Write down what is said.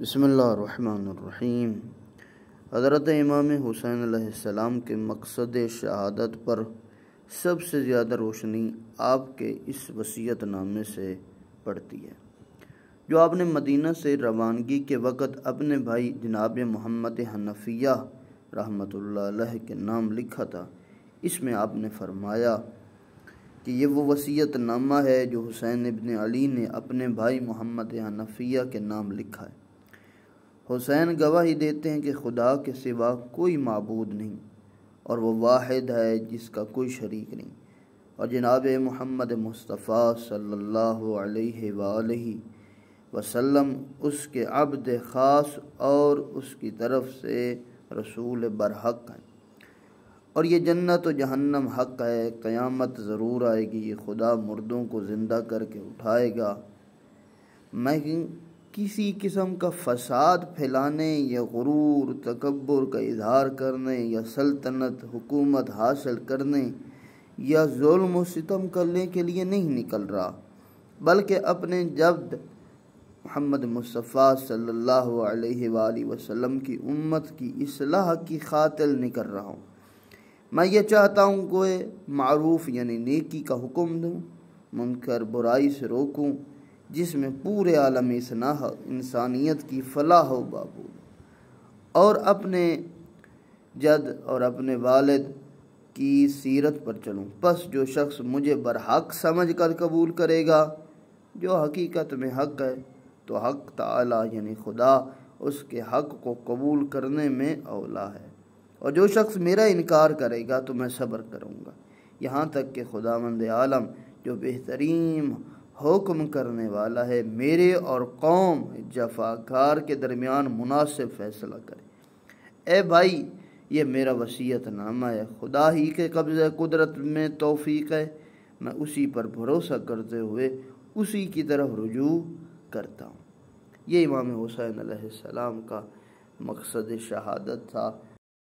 بسم اللہ الرحمن الرحیم۔ حضرت امام حسین علیہ السلام کے مقصد شہادت پر سب سے زیادہ روشنی آپ کے اس وصیت نامے سے پڑتی ہے۔ جو آپ نے مدینہ سے روانگی کے وقت اپنے بھائی جناب محمد حنفیہ رحمۃ اللہ علیہ کے نام لکھا تھا، اس میں آپ نے فرمایا کہ یہ وہ وصیت نامہ ہے جو حسین ابن علی نے اپنے بھائی محمد حنفیہ کے نام لکھا ہے۔ حسین گواہی دیتے ہیں کہ خدا کے سوا کوئی معبود نہیں اور وہ واحد ہے جس کا کوئی شریک نہیں۔ اور جناب محمد مصطفیٰ صلی اللہ علیہ وآلہ وسلم اس کے عبد خاص اور اس کی طرف سے رسول برحق ہیں۔ اور یہ جنت و جہنم حق ہے، قیامت ضرور آئے گی، یہ خدا مردوں کو زندہ کر کے اٹھائے گا۔ میں کسی قسم کا فساد پھیلانے یا غرور، تکبر کا اظہار کرنے یا سلطنت، حکومت حاصل کرنے یا ظلم و ستم کرنے کے لیے نہیں نکل رہا، بلکہ اپنے جبد محمد مصطفیٰ صلی اللہ علیہ وآلہ وسلم کی امت کی اصلاح کی خاطر نکل رہا ہوں۔ میں یہ چاہتا ہوں کہ معروف یعنی نیکی کا حکم دوں، منکر برائی سے روکوں جس میں پورے عالم اصناح انسانیت کی فلاح و بابود اور اپنے جد اور اپنے والد کی سیرت پر چلوں۔ پس جو شخص مجھے برحق سمجھ کر قبول کرے گا، جو حقیقت میں حق ہے، تو حق تعالی یعنی خدا اس کے حق کو قبول کرنے میں اولا ہے۔ اور جو شخص میرا انکار کرے گا، تو میں صبر کروں گا۔ یہاں تک کہ خدا مند عالم جو بہترین حکم کرنے والا ہے، میرے اور قوم جفاکار کے درمیان مناسب فیصلہ کرے۔ اے بھائی، یہ میرا وصیت نامہ ہے، خدا ہی کے قبضہ قدرت میں توفیق ہے۔ میں اسی پر بھروسہ کرتے ہوئے اسی کی طرف رجوع کرتا ہوں۔ یہ امام حسین علیہ السلام کا مقصد شہادت تھا۔